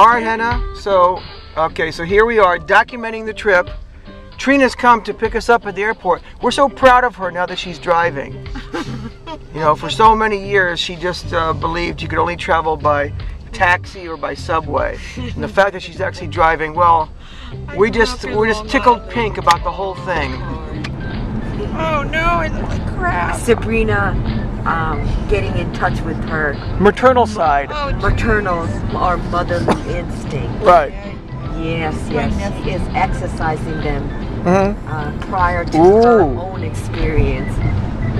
All right, Hannah. So, okay, so here we are documenting the trip. Trina's come to pick us up at the airport. We're so proud of her now that she's driving. you know, for so many years, she just uh, believed you could only travel by taxi or by subway. and the fact that she's actually driving, well, we just we're just tickled pink about the whole thing. Oh no, I look like crap. Sabrina um, getting in touch with her Maternal side. Oh, maternal or motherly instinct. Right. Yes, yes, she is exercising them Mm-hmm. uh, prior to her own experience,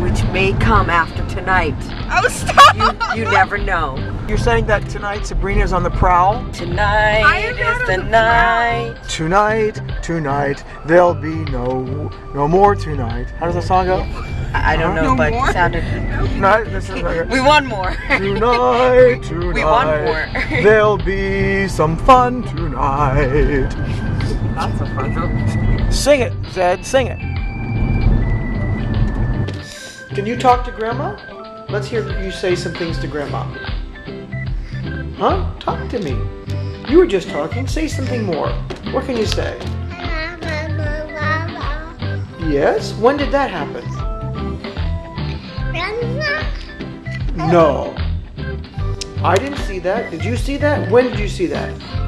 which may come after tonight. oh stop! You, you never know. You're saying that tonight Sabrina's on the prowl? Tonight I am is the the night. Tonight, tonight, there'll be no no more tonight. How does the song go? I I don't uh-huh. know, No but more? it sounded. Tonight, this is like We want more. Tonight, tonight, We want more. there'll be some fun tonight. Not so fun. Sing it, Zed, sing it. Can you talk to Grandma? Let's hear you say some things to Grandma. Huh? Talk to me. You were just talking. Say something more. What can you say? Yes? When did that happen? No. I didn't see that. Did you see that? When did you see that?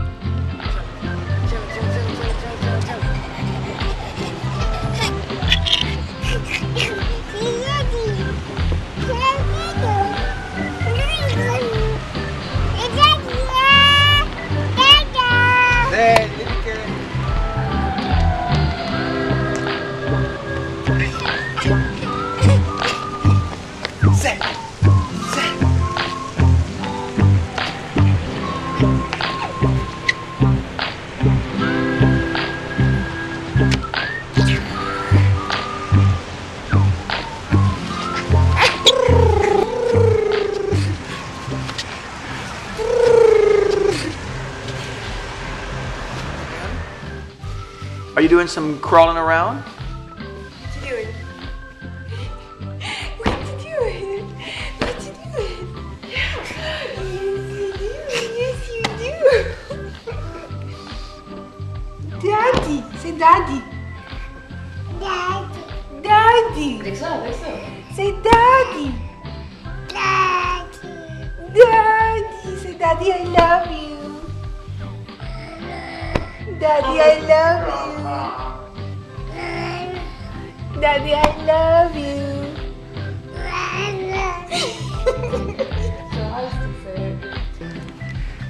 Are you doing some crawling around? What you doing? What you doing? What you doing? Yes, you do. Yes, you do. Daddy, say daddy. Daddy. Daddy. Say daddy. Daddy, Daddy, I love you. Daddy, I love you.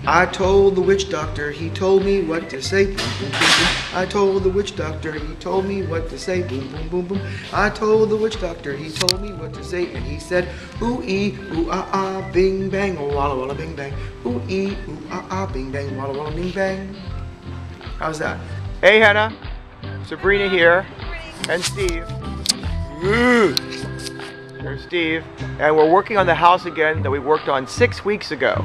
I told the witch doctor, he told me what to say. Boom, boom, boom. I told the witch doctor, he told me what to say. Boom, boom, boom, boom. I told the witch doctor, he told me what to say, and he said, ooh ee, ooh ah ah, bing bang, walla walla bing bang. Ooh ee, ooh ah ah, bing bang, walla walla bing bang. How's that? Hey Hannah, Sabrina here, and Steve. There's Steve, and we're working on the house again that we worked on six weeks ago.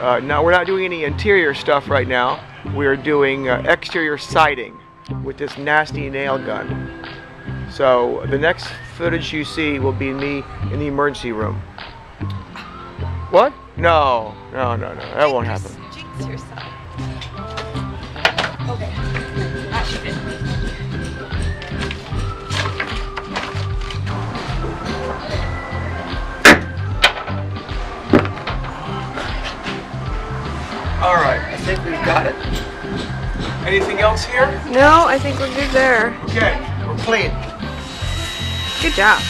Uh, now we're not doing any interior stuff right now. We are doing uh, exterior siding with this nasty nail gun. So the next footage you see will be me in the emergency room. What? No, no, no, no. That won't happen. All right, I think we've got it. Anything else here? No, I think we're good there. Okay, we're clean. Good job.